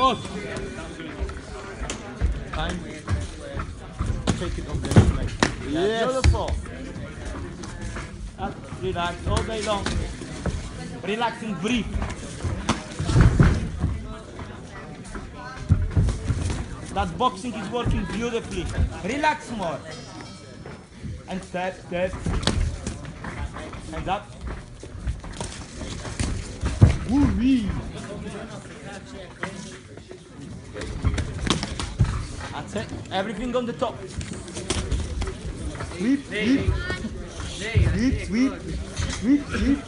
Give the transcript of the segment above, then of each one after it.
Boss. Time. Take it off the leg. Yes. Beautiful. That's relax all day long. Relax and breathe. That boxing is working beautifully. Relax more. And step, step. Hands up. Woo-wee. That's it. Everything on the top. Sweep, sweep. Sweep, sweep. Sweep, sweep.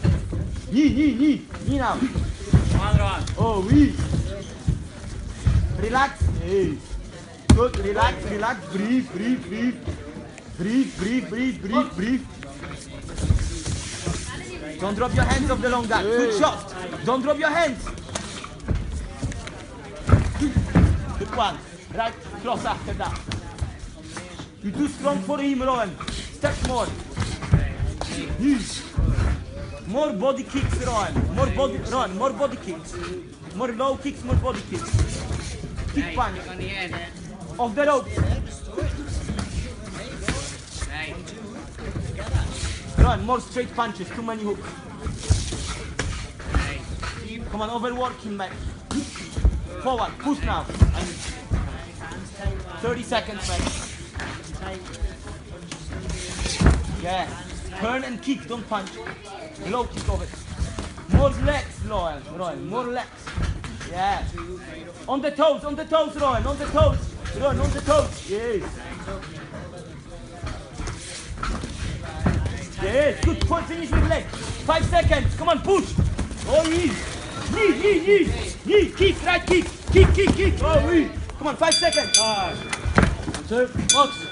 Knee, knee, knee. Knee now. Oh, we. Relax. Hey. Good. Relax, relax. Breathe, breathe, breathe. Breathe, breathe, breathe, breathe, breathe. Don't drop your hands off the long guard. Good shot. Don't drop your hands. Good one. Right cross after that. You're too strong for him, Roan. Step more. Yes. More body kicks, Roan. More body, Roan. More body kicks. More low kicks, more body kicks. Kick punch. Off the rope. Run, more straight punches, too many hooks. Come on, overwork him, mate. Forward, push now. And 30 seconds, mate. Yeah. Turn and kick, don't punch. Low kick of it. More legs, Royal. Royal, more legs. Yeah. On the toes, on the toes, Royal, on the toes. Royal, on the toes. Yes. Yes, good point. Finish with leg. Five seconds. Come on, push. Oh, yes. Knee, knee, knee. Knee, kick, right kick. Kick, kick, kick. Oh, oui. Come on, five seconds. Five. Two, box.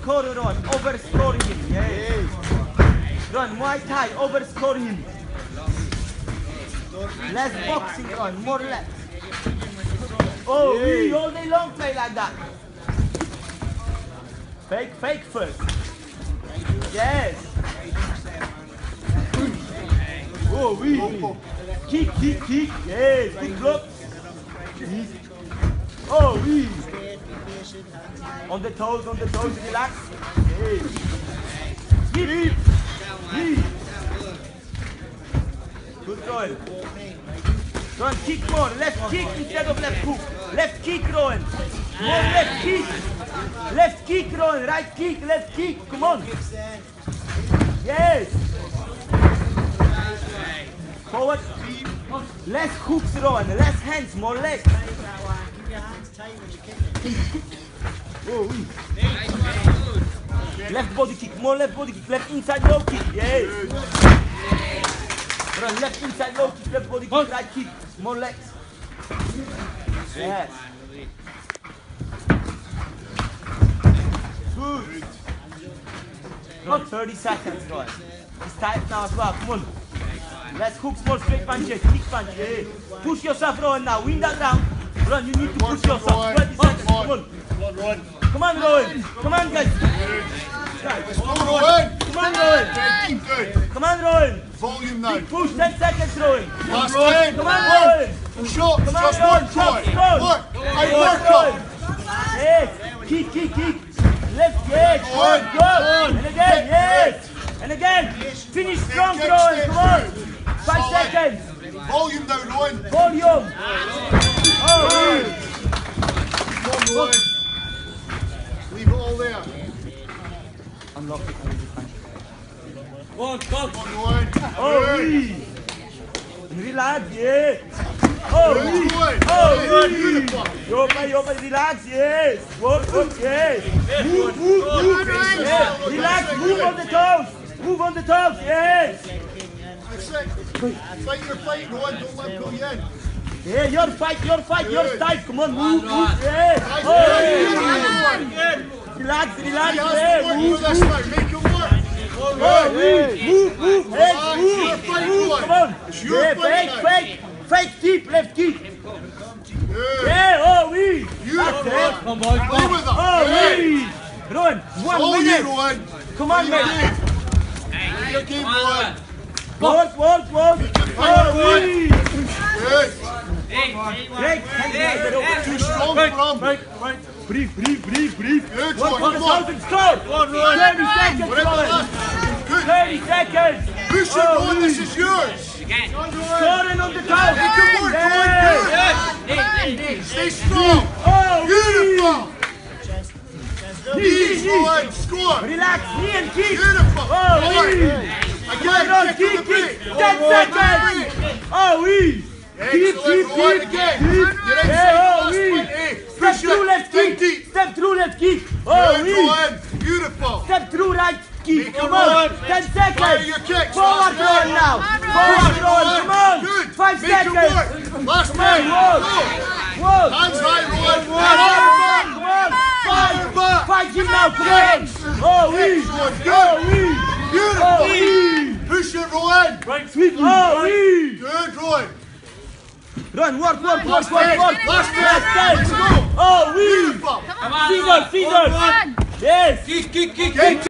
Score run, overscore him. Yes. Run, Muay Thai, overscore him. Less boxing run, more less. Oh, we all day long play like that. Fake, fake first. Yes. Oh, we. Kick, kick, kick. Yes, good block. Oh, we. On the toes, on the toes, relax. Yes. Keep. Keep. Good Roan. Roan, kick more. Left kick instead of left hook. Left kick, Roan. More left kick. Left kick, Roan. Right kick, left kick. Come on. Yes. Forward. Less hooks, Roan. Less hands, more legs. Oh. Left body kick, more left body kick, left inside low kick, yes. Run left inside low kick, left body kick, right kick, more legs. Yes. Good. Run 30 seconds, Roy. It's tight now as well, come on. Less hooks, more straight punches, kick punch, yeah. Push yourself, Roan now, win that round. Run, you need to push yourself, 20 seconds, come on. Come on, Roan. Come on, guys. Guys, Come on, Roan. Come on, Roan. Yeah, keep going. Come on, Roan. Volume now. Big push, 10 seconds, Roan. Last 10. Come on, Roan. Shot. Just one try. Work. I work Roan. Yes. Kick, kick, kick. Left, yes. Roan, Good, good. And again, yes. And again. Finish strong, Get Roan. Come on. Five Solid. seconds. Volume now, Roan. Volume. Oh, Come on, Roan. Leave it all there. Unlock it. One, box. Come on, Roan. Oh, Good. oui. Relax, yeah. Oh, oui. Oh, Good. Yo, man, yo, man, relax, yes. Work, work, yes. Move, move, move. Yes. Relax, move on the toes. Move on the toes, yes. It. Fight your fight, Roan. Don't let you in. Yeah, your fight, your fight, your style. Come on, move, move, yes. Oh, Good. relax, relax, yeah. Move, move. Make him work. Oh, move, move, move, yes, your move, move, come on. It's your Yeah, fight fake, now. Fake, fake deep, left kick. Good. Yeah, oh, oui. You, That's it. Come on, boys, Play box. with him. Oh, Good. oui. Roan, one All you, minute. Roan. Come on, Your mate. game. Your game, Roan. Work, work, work. Oh, oui. Good. Great. Hand it over. Oh, Too strong for him. Right, right. Brief, brief, brief, brief. Good, Work Roan. for the Come on. south and score. Go on, 30 seconds, Whatever Roan. last. Good. 30 seconds. Push it, Oh, This is yours. Scoring on the top. Good work, Roan. Good. Stay strong. Oh. Beautiful. Knee, Knees, knee, knee. Score. Relax, knee and kick. Beautiful. Oh, oui. Again, Run, kick kick, the kick. 10 seconds. Oh, oui. Keep, keep, keep. Again. Keep. Hey, oh, oui. Step through left kick. Step through left kick. Oh, oui. Ski, come, on. on. 10 seconds. Fire your kicks. Now. Forward roll, come on. Good. Five Make seconds. Last man. Hands Come on. Fire back. Fight now, come on. Oh, Beautiful. Push it, Right, sweet. Oh. Good, Run, work, work, work, work, work. Last Oh, we. Yes. Kick, kick, kick, kick.